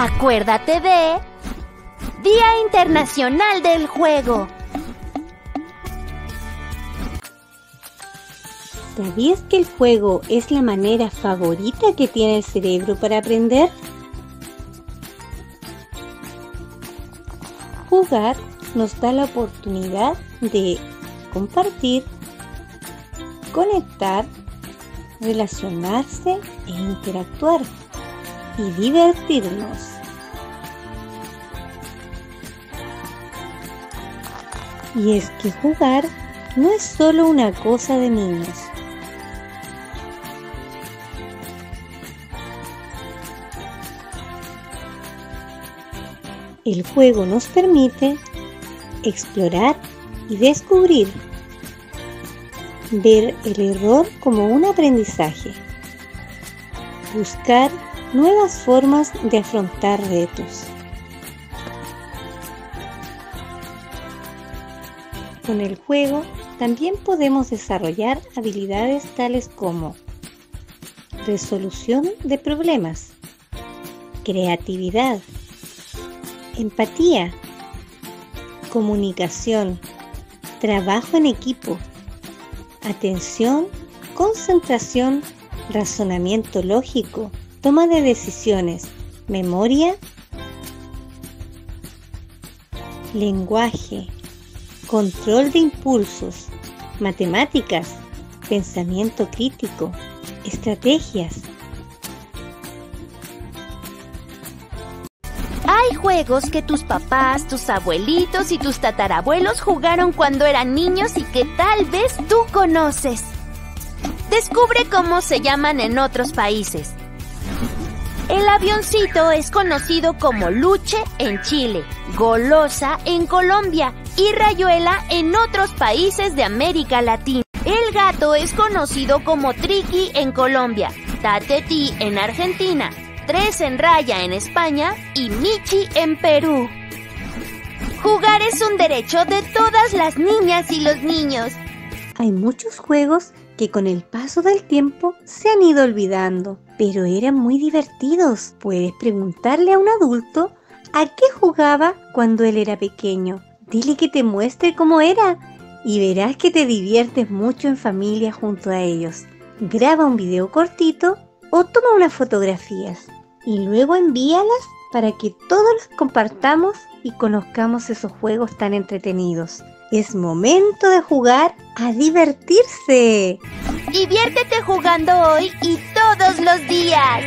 Acuérdate de Día Internacional del Juego. ¿Sabías que el juego es la manera favorita que tiene el cerebro para aprender? Jugar nos da la oportunidad de compartir, conectar, relacionarse e interactuar y divertirnos. Y es que jugar no es solo una cosa de niños. El juego nos permite explorar y descubrir, ver el error como un aprendizaje, buscar nuevas formas de afrontar retos. Con el juego también podemos desarrollar habilidades tales como resolución de problemas, creatividad, empatía, comunicación, trabajo en equipo, atención, concentración, razonamiento lógico, toma de decisiones, memoria, lenguaje, control de impulsos, matemáticas, pensamiento crítico, estrategias, Hay juegos que tus papás, tus abuelitos y tus tatarabuelos jugaron cuando eran niños y que tal vez tú conoces. Descubre cómo se llaman en otros países. El avioncito es conocido como luche en Chile, golosa en Colombia y rayuela en otros países de América Latina. El gato es conocido como triqui en Colombia, tatetí en Argentina, tres en raya en España y Michi en Perú. Jugar es un derecho de todas las niñas y los niños. Hay muchos juegos que con el paso del tiempo se han ido olvidando, pero eran muy divertidos. Puedes preguntarle a un adulto a qué jugaba cuando él era pequeño. Dile que te muestre cómo era y verás que te diviertes mucho en familia junto a ellos. Graba un video cortito o toma unas fotografías y luego envíalas para que todos los compartamos y conozcamos esos juegos tan entretenidos. Es momento de jugar a divertirse. Diviértete jugando hoy y todos los días.